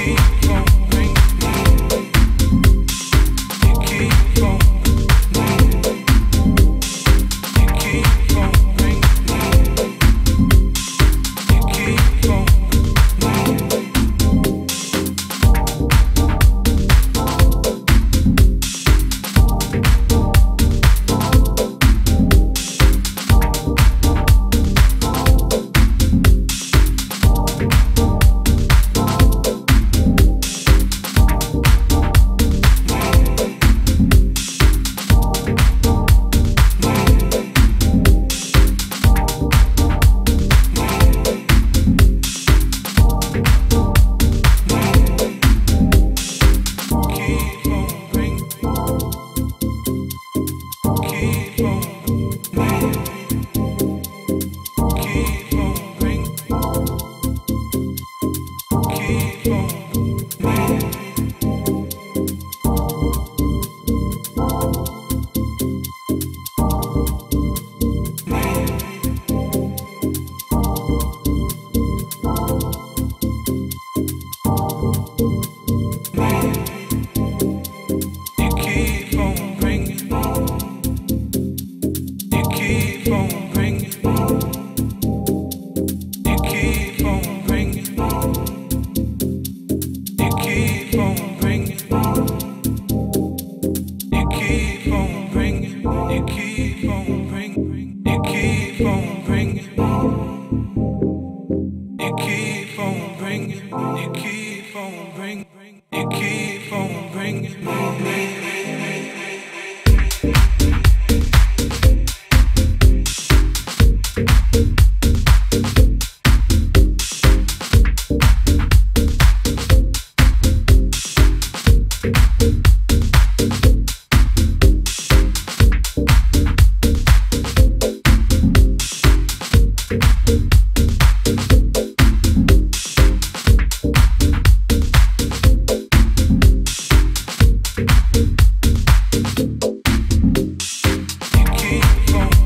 keep people phone. phone.